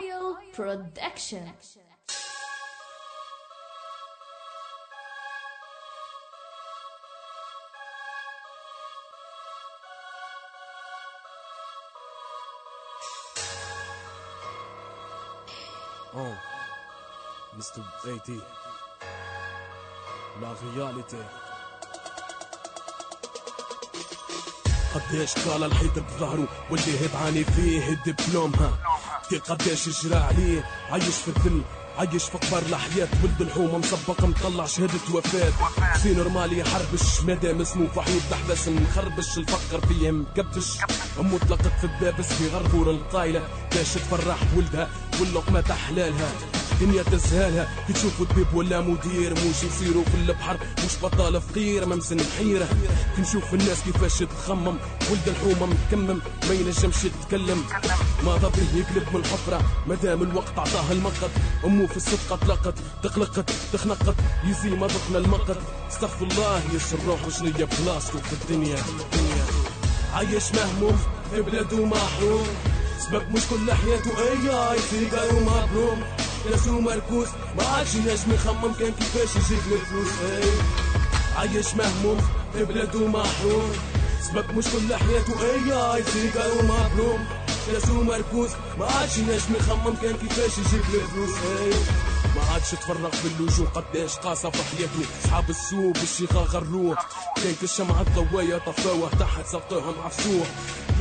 Oil Production. Oh, Mr. AT. La réalité. قديش قال الحيط بظهره واللي هي بعاني فيه الدبلومها كي قديش جرى عليه؟ عايش في الذل عايش في قبر الحياة ولد الحومة مسبق مطلع شهادة وفاة. في نورمال يحربش مادام اسمه فحيط لحبس مخربش. الفقر فيه مكبش امه طلقت في الدابس في غربور القايلة. باش تفرح ولدها واللقمة تحلالها. دنيا تسهالها كي تشوفوا طبيب ولا مدير موش يصيروا في البحر مش بطال فقير ممسن محيرة كي نشوف الناس كيفاش تخمم ولد الحومة مكمم ما ينجمش يتكلم. ما ضبي يقلب من الحفرة مادام الوقت عطاه المقت. أمه في الصدقة طلقت تقلقت تخنقت يزي ما ضقنا المقت. استغفر الله يسر روحه شنية بلاصتو في الدنيا. الدنيا عايش مهموم في بلاده محروم. سبب مش كل حياته أي اي سيجار ومبروم راسو مركوز ما عادش نجم يخمم كان كيفاش يجيب الفلوس. اي عايش مهموم في بلاده محروم. سبب مش كل حياته آي سيجار ومبروم راسو مركوز ما عادش نجم يخمم كان كيفاش يجيب الفلوس. اي ما عادش تفرغ باللجوء قداش قاسى في حياته. صحاب السوق بالشيخة غروه. كان كالشمعة ضوايا طفاوه تحت سقطهم عفسوه.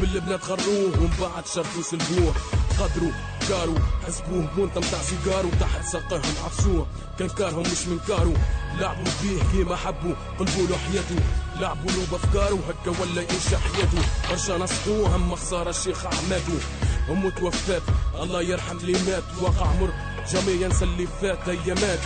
بالبلاد غروه ومن بعد شرفوا سلبوه. قدروا كارو حسبوه بونطة متاع سيجارو. تحت ساقهم عفسوه. كان كارهم مش من كارو. لعبوا بيه كيما حبوا. قلبوا له حياته لعبوا له بافكاره هكا ولا ينشأ حياته برشا نصحوه هم خسارة الشيخ عماته امه توفات. الله يرحم اللي مات. وقع مر. جميع ينسى اللي فات. أيامات.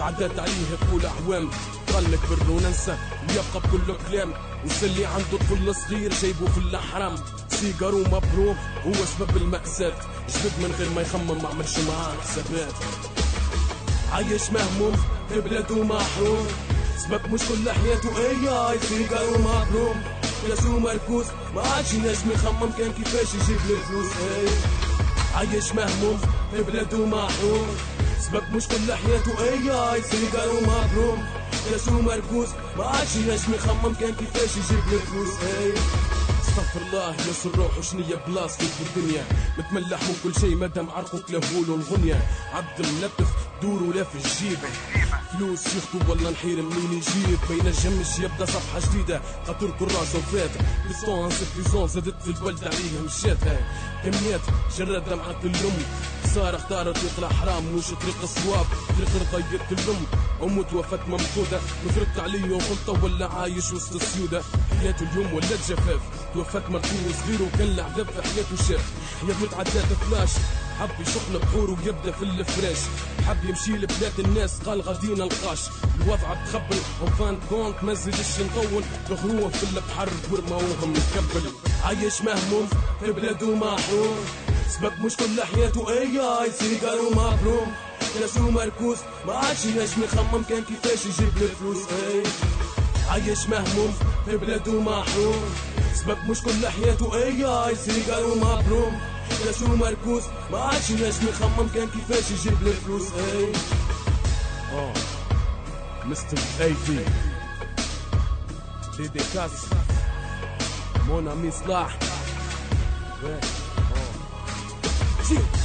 عدت عليه طول اعوام قال لك بر وننسى ويبقى بكل كلام. وسلي عنده طفل صغير. جايبه في الأحرام. سيجارو مبروم هو سبب المأساة. جبد من غير ما يخمم ما عملش معاه حسابات عايش مهموم في بلاده محروم. سبب مش كل حياته اي سيجارو مبروم. راسو مركوز ما عادش نجم يخمم كان كيفاش يجيب الفلوس اي عايش مهموم في بلاده محروم. سبب مش كل حياته اي سيجارو مبروم. راسو مركوز ما عادش نجم يخمم كان كيفاش يجيب الفلوس اي استغفر الله يسر روحه شنية بلاصتي في الدنيا؟ متملح من كل شيء مادام عرقك لهول الغنية. عبد ملتف دور ولا في الجيب. فلوس يخطو ولا نحير منين يجيب. ما ينجمش يبدأ صفحة جديدة. خاطر كراسة وفات. بيستون سيفيزون زادت في البلد عليهم مشات كميات جرد دمعة الأم صار اختار طريق الحرام مش طريق الصواب. طريق رضية الأم أمه توفت ممقودة نفرت عليه وخلطة ولا عايش وسط السيودة. حياته اليوم ولا جفاف توفت مرتين صغير وكان العذاب في حياته شاف حياة متعدات فلاش. حب يشق بحور ويبدأ في الفراش. حب يمشي لبلاد الناس. قال غادي نلقاش. الوضع تخبل. وفان كونت مزجش نطول. بغروه في البحر ورماوهم مكبل عايش مهموم في بلاده محروم سبب مش كل حياته اي اي سيجارو مبروم. راسو مركوز. ما عادش نجم يخمم. كان كيفاش يجيب الفلوس. اي عايش مهموم. في بلاده محروم. سبب مش كل حياته اي اي سيجارو مبروم. راسو مركوز. ما عادش نجم يخمم. كان كيفاش يجيب الفلوس. اي آه Mister A.T dédicace mon ami صلاح you.